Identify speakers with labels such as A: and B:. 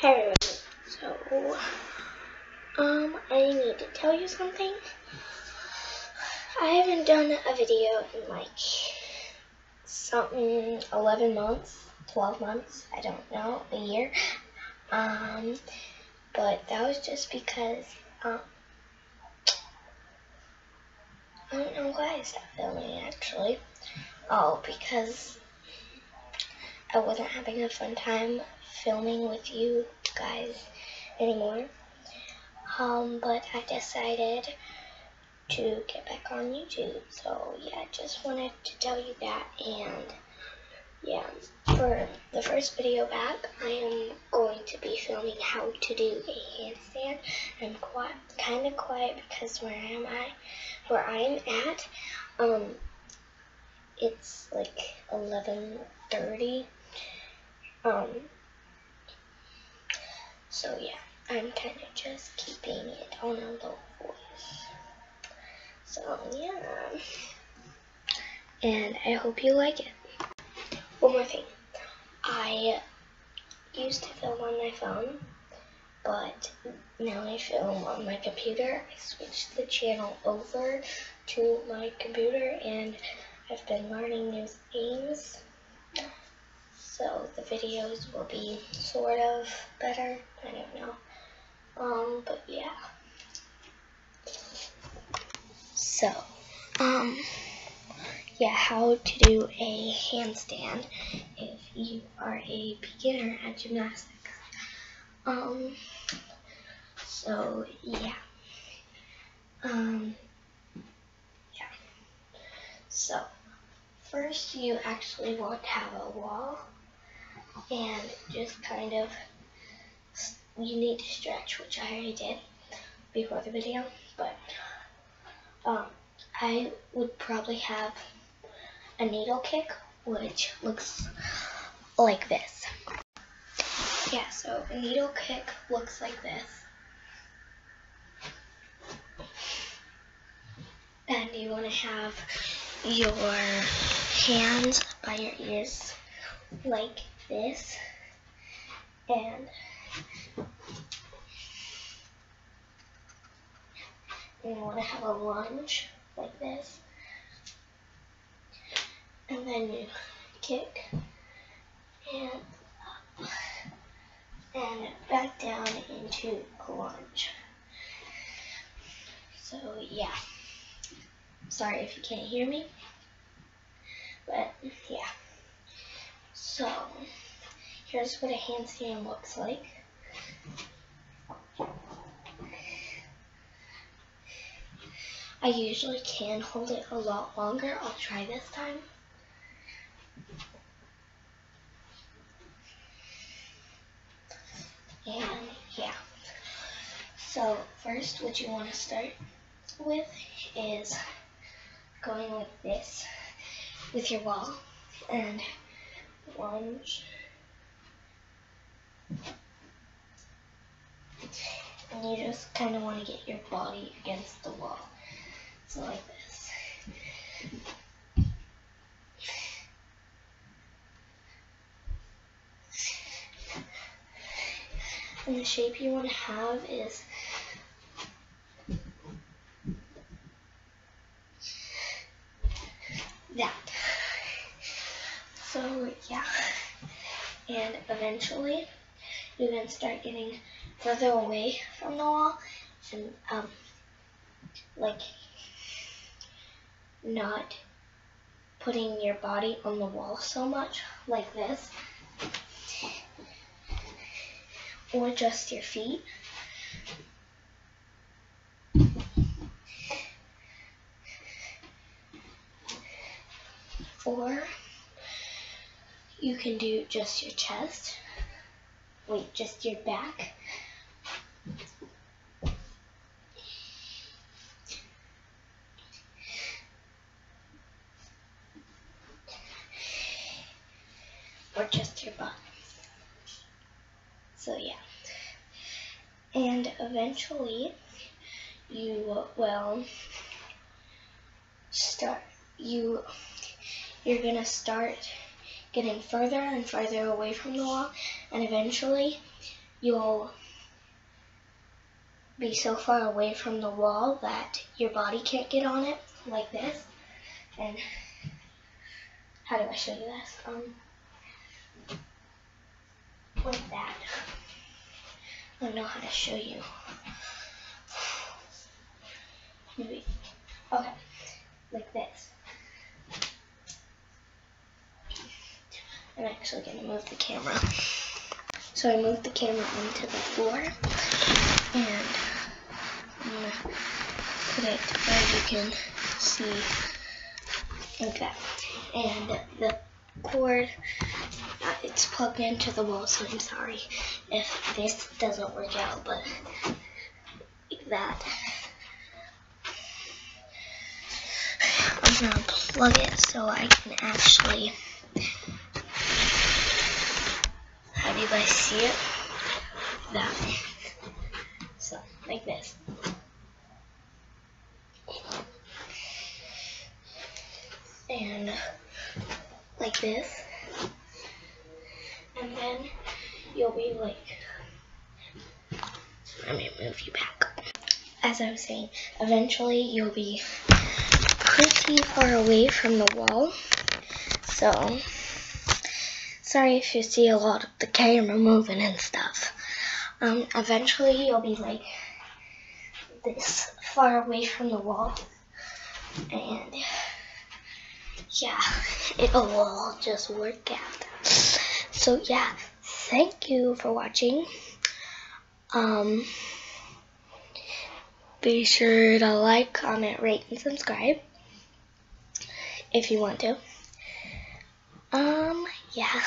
A: Hey everyone. So, um, I need to tell you something. I haven't done a video in like something 11 months, 12 months, I don't know, a year. Um, but that was just because, um, I don't know why I stopped filming actually. Oh, because I wasn't having a fun time filming with you guys anymore. Um, but I decided to get back on YouTube. So yeah, just wanted to tell you that and yeah, for the first video back, I am going to be filming how to do a handstand. I'm quite kind of quiet because where am I? Where I'm at, um, it's like 11:30. Um, so yeah, I'm kind of just keeping it on a low voice. So yeah, and I hope you like it. One more thing, I used to film on my phone, but now I film on my computer. I switched the channel over to my computer and I've been learning new things so the videos will be sort of better. I don't know. Um, but yeah. So, um, yeah, how to do a handstand if you are a beginner at gymnastics. Um, so yeah. Um, yeah. So, first you actually want to have a wall and just kind of you need to stretch which I already did before the video but um, I would probably have a needle kick which looks like this. Yeah so a needle kick looks like this. And you want to have your hands by your ears like this. And you want to have a lunge like this. And then you kick and up and back down into a lunge. So yeah. Sorry if you can't hear me but yeah so, here's what a handstand looks like. I usually can hold it a lot longer. I'll try this time. And yeah. So first what you want to start with is going like this with your wall and And you just kind of want to get your body against the wall. So like this. And the shape you want to have is that. So yeah, and eventually you can start getting further away from the wall and um, like not putting your body on the wall so much like this or just your feet. Or you can do just your chest. Wait, just your back. Or just your butt. So yeah. And eventually you will start you you're gonna start getting further and further away from the wall, and eventually you'll be so far away from the wall that your body can't get on it, like this. And how do I show you this? Um, like that. I don't know how to show you. Maybe. Okay. Like this. I'm actually going to move the camera. So I moved the camera onto the floor and I'm going to put it where you can see like that. And the cord, uh, it's plugged into the wall, so I'm sorry if this doesn't work out, but like that. I'm going to plug it so I can actually you guys see it? That. So, like this. And like this. And then you'll be like, let me move you back. As I was saying, eventually you'll be pretty far away from the wall. So, sorry if you see a lot of the camera moving and stuff. Um, eventually you'll be like this far away from the wall. And yeah, it'll all just work out. So yeah, thank you for watching. Um, be sure to like, comment, rate, and subscribe if you want to. Um, yeah.